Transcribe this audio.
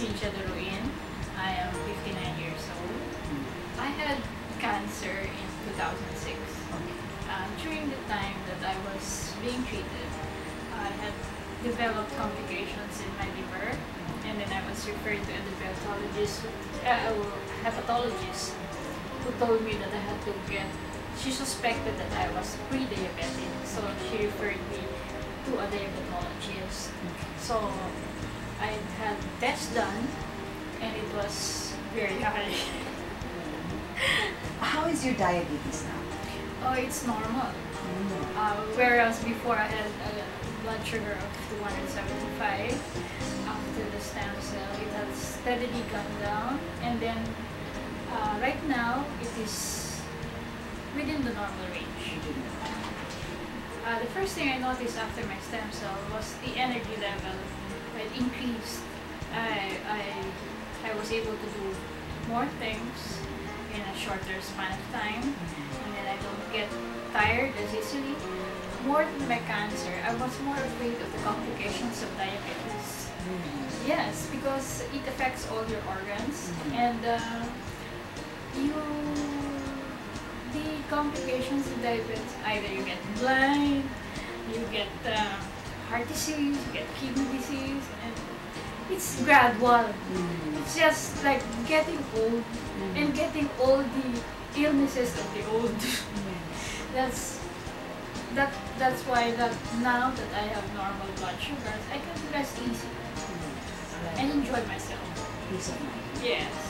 Cynthia Duruin. I am 59 years old. I had cancer in 2006. Um, uh, during the time that I was being treated, I had developed complications in my liver, and then I was referred to a hepatologist, uh, hepatologist who told me that I had to get, she suspected that I was pre-diabetic, so she referred me to a diabetologist. So I had tests done, and it was very high. How is your diabetes now? Oh, it's normal. Uh, whereas before I had a blood sugar of 275, after the stem cell it has steadily gone down, and then uh, right now it is within the normal range. Uh, the first thing I noticed after my stem cell was the energy level. It increased. I, I, I was able to do more things in a shorter span of time, and then I don't get tired as easily. More than my cancer, I was more afraid of the complications of diabetes. Yes, because it affects all your organs, and uh, you the complications of diabetes either you get blind, you get uh, heart disease, you get kidney disease, and it's gradual. Mm. It's just like getting old mm. and getting all the illnesses of the old. that's that that's why that now that I have normal blood sugars, I can rest easy mm. and enjoy myself. Peace of mind. Yes.